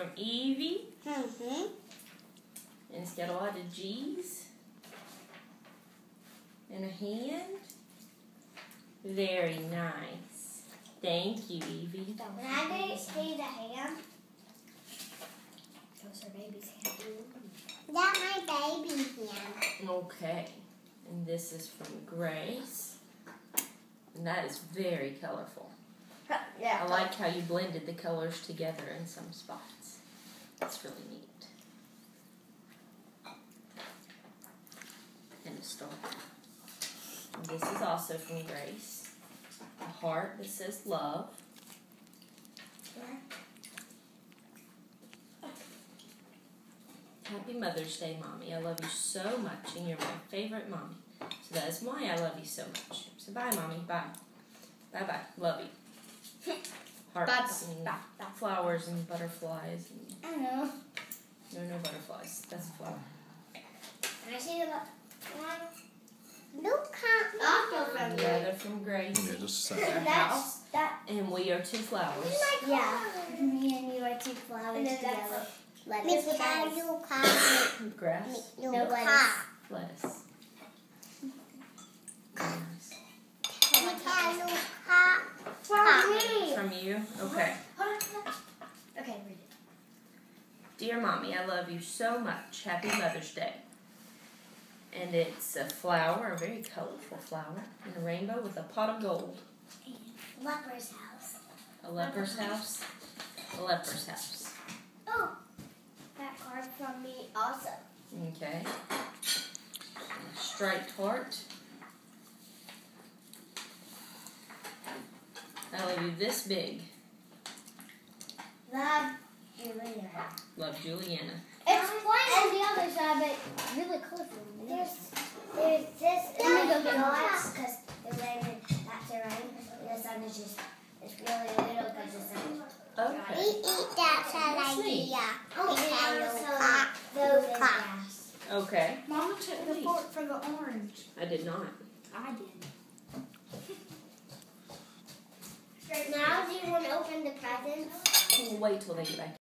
from Evie. Mm-hmm. And it's got a lot of G's. And a hand. Very nice. Thank you, Evie. When I didn't see the hand, Those are baby's hands. that my baby hand. Okay. And this is from Grace. And that is very colorful. Yeah. I like how you blended the colors together in some spots. That's really neat. And a star. And this is also from Grace. A heart that says love. Happy Mother's Day, Mommy. I love you so much, and you're my favorite mommy. So that is why I love you so much. So bye, Mommy. Bye. Bye bye. Love you. Hearts and flowers and butterflies. And, I know. no, no butterflies. That's a flower. Can I see the one? Look how also from Yeah, they're from Grace. Yeah, just a second. That's that. And we are two flowers. Yeah. Me and you are two flowers And then together. that's Lettuce. Miss Patty. Grass. No, No, lettuce. Lettuce. Very nice. From you? Okay. Okay, read it. Dear Mommy, I love you so much. Happy Mother's Day. And it's a flower, a very colorful flower, and a rainbow with a pot of gold. A Leper's house. A leper's house. A leper's house. Oh, that card from me also. Okay. Striped heart. I love this big. Love Julia. Love Juliana. It's white on the other side, but really colorful. There's, there's this I'm gonna dots because the rain, that's the rain. The sun is just, it's really little because the sun is Okay. eat that That's neat. Oh, and also those grass. Okay. Mama took the fork for the orange. I did not. I did. You open the presents? Wait till they get back.